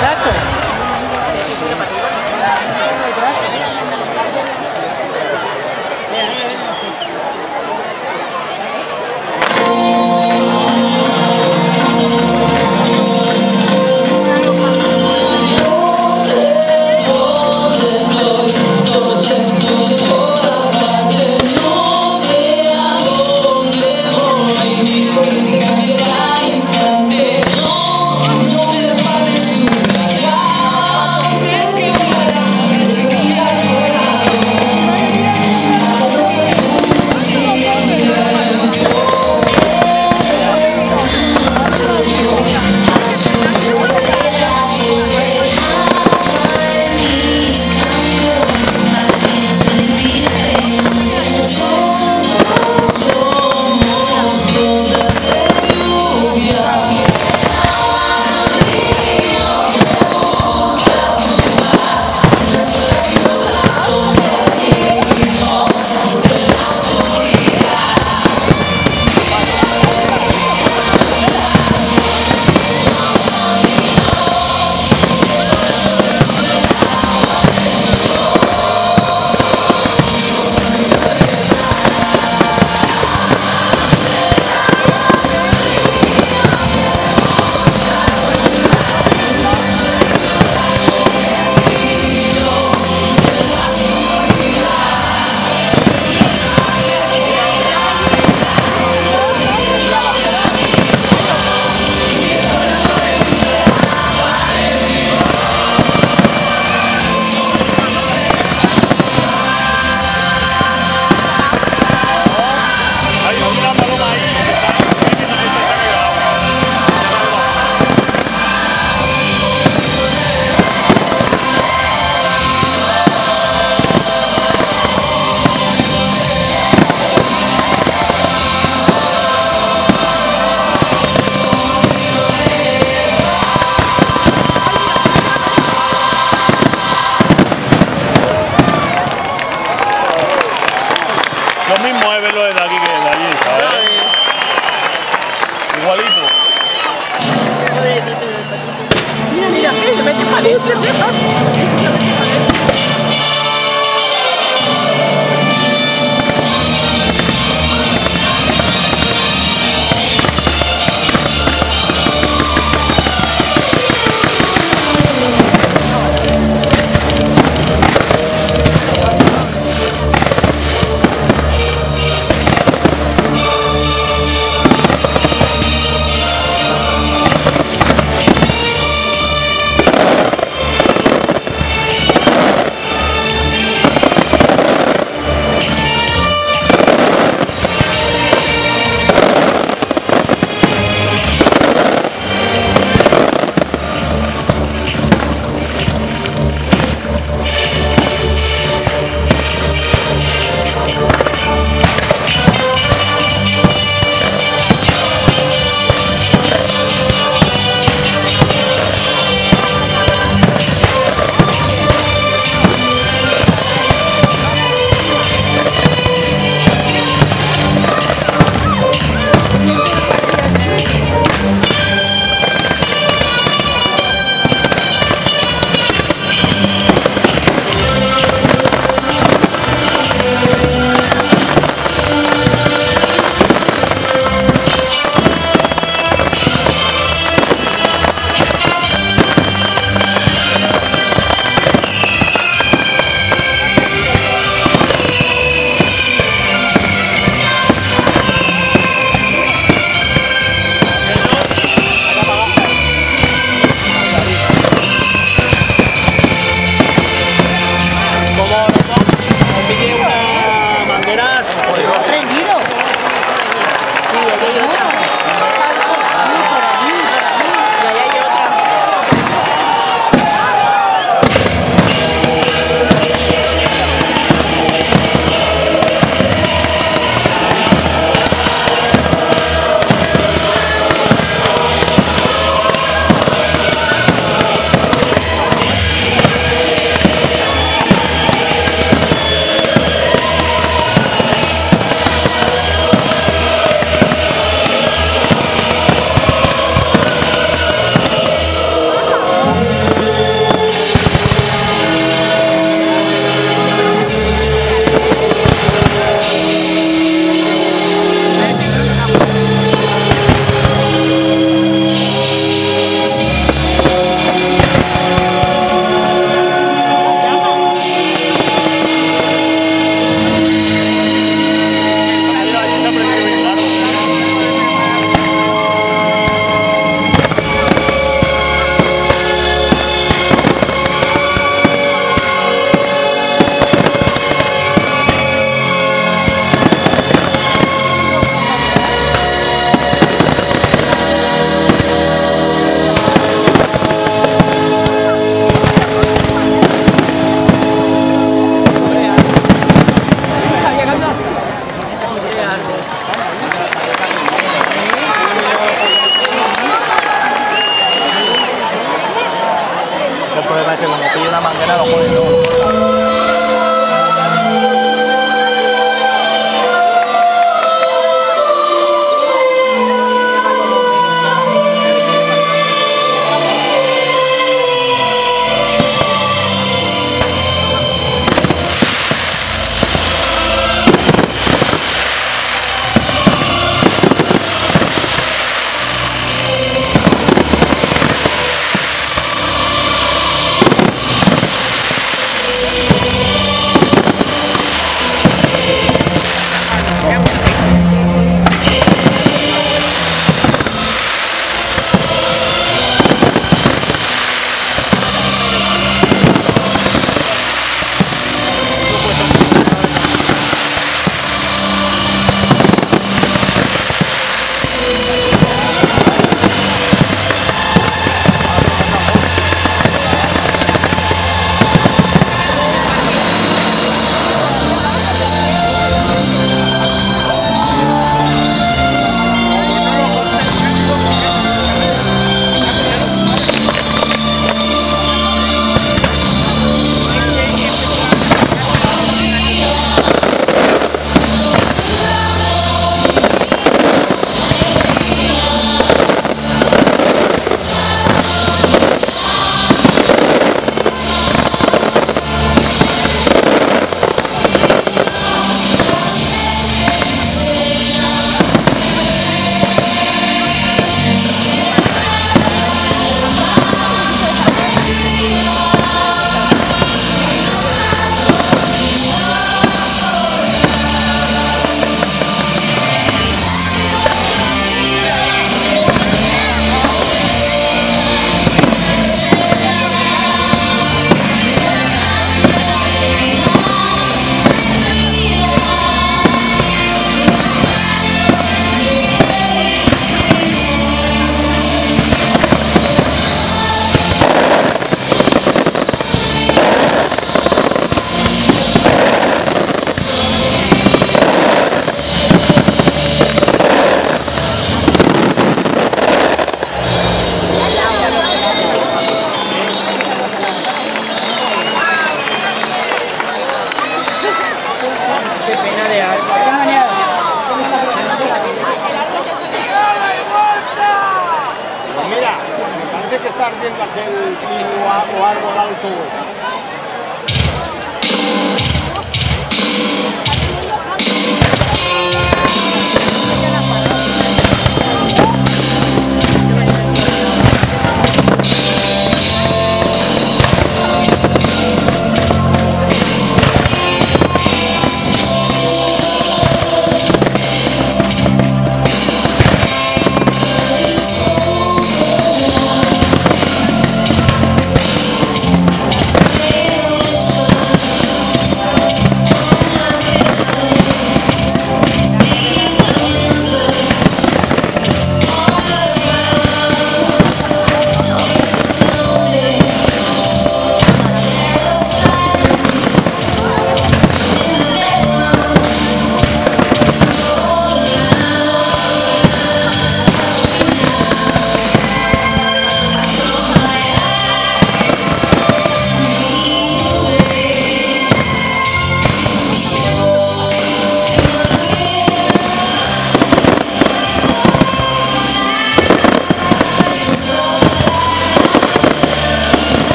That's it. Lo mismo es verlo desde aquí que desde allí, ¿sabes? Igualito. Mira, mira, se mete para adentro. Que como pille una manguera lo.